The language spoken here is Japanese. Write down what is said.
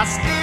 貸し